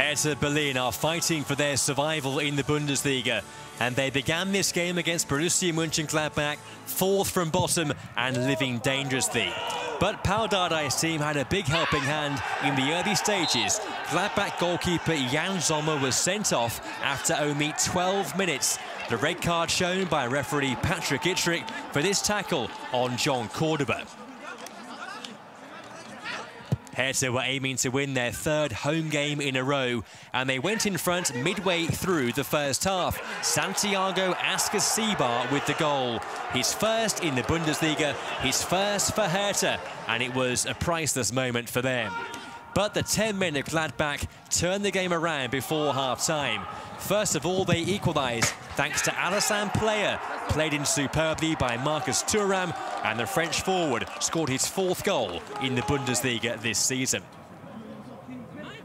Hertha Berlin are fighting for their survival in the Bundesliga and they began this game against Borussia Mönchengladbach, fourth from bottom and living dangerously. But Paul Dardai's team had a big helping hand in the early stages. Gladbach goalkeeper Yann Sommer was sent off after only 12 minutes. The red card shown by referee Patrick Ittrich for this tackle on Jhon Córdoba. Hertha were aiming to win their third home game in a row, and they went in front midway through the first half. Santiago Ascacíbar with the goal. His first in the Bundesliga, his first for Hertha, and it was a priceless moment for them. But the 10 men of Gladbach turned the game around before half-time. First of all, they equalised thanks to Alassane Pléa, played in superbly by Marcus Thuram, and the French forward scored his fourth goal in the Bundesliga this season.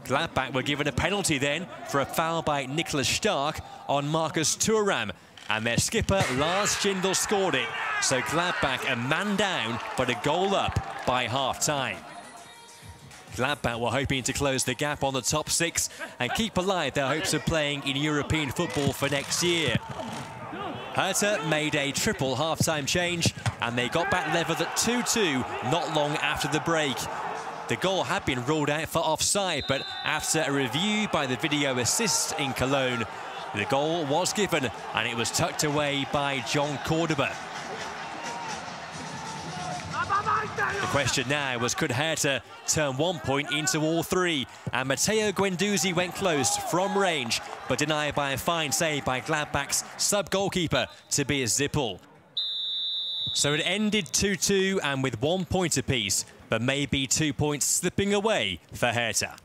Gladbach were given a penalty then for a foul by Niklas Stark on Marcus Thuram, and their skipper Lars Stindl scored it. So Gladbach a man down, but a goal up by half-time. Gladbach were hoping to close the gap on the top six and keep alive their hopes of playing in European football for next year. Hertha made a triple half-time change and they got back level at 2-2 not long after the break. The goal had been ruled out for offside, but after a review by the video assist in Cologne, the goal was given and it was tucked away by Jhon Córdoba. The question now was could Hertha turn one point into all three? And Matteo Guendouzi went close from range, but denied by a fine save by Gladbach's sub-goalkeeper Tobias Sippel. So it ended 2-2 and with one point apiece, but maybe two points slipping away for Hertha.